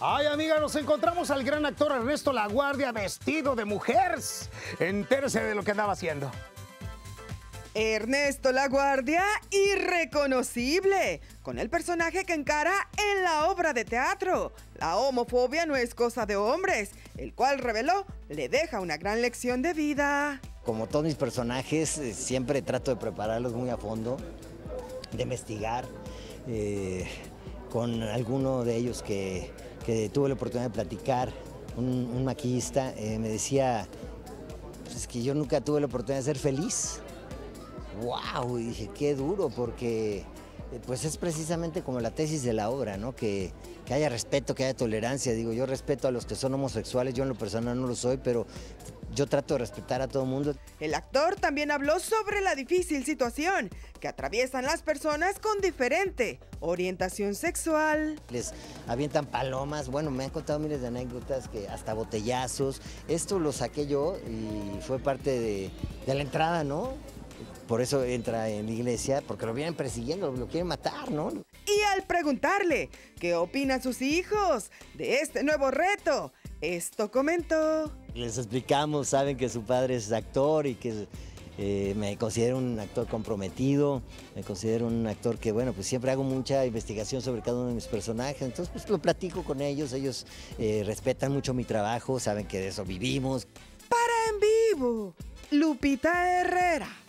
Ay, amiga, nos encontramos al gran actor Ernesto Laguardia vestido de mujer. Entérese de lo que andaba haciendo. Ernesto Laguardia, irreconocible, con el personaje que encara en la obra de teatro. La homofobia no es cosa de hombres, el cual reveló le deja una gran lección de vida. Como todos mis personajes, eh, siempre trato de prepararlos muy a fondo, de investigar. eh, con alguno de ellos que, que tuve la oportunidad de platicar, un, maquillista, eh, me decía, pues es que yo nunca tuve la oportunidad de ser feliz. ¡Wow! Y dije, qué duro, porque eh, pues es precisamente como la tesis de la obra, ¿no? Que, que haya respeto, que haya tolerancia. Digo, yo respeto a los que son homosexuales, yo en lo personal no lo soy, pero yo trato de respetar a todo el mundo. El actor también habló sobre la difícil situación que atraviesan las personas con diferente orientación sexual. Les avientan palomas, bueno, me han contado miles de anécdotas, que hasta botellazos. Esto lo saqué yo y fue parte de, de la entrada, ¿no? Por eso entra en la iglesia, porque lo vienen persiguiendo, lo quieren matar, ¿no? Y al preguntarle qué opinan sus hijos de este nuevo reto, esto comentó. Les explicamos, saben que su padre es actor y que eh, me considero un actor comprometido, me considero un actor que, bueno, pues siempre hago mucha investigación sobre cada uno de mis personajes, entonces pues lo platico con ellos, ellos eh, respetan mucho mi trabajo, saben que de eso vivimos. Para en vivo, Lupita Herrera.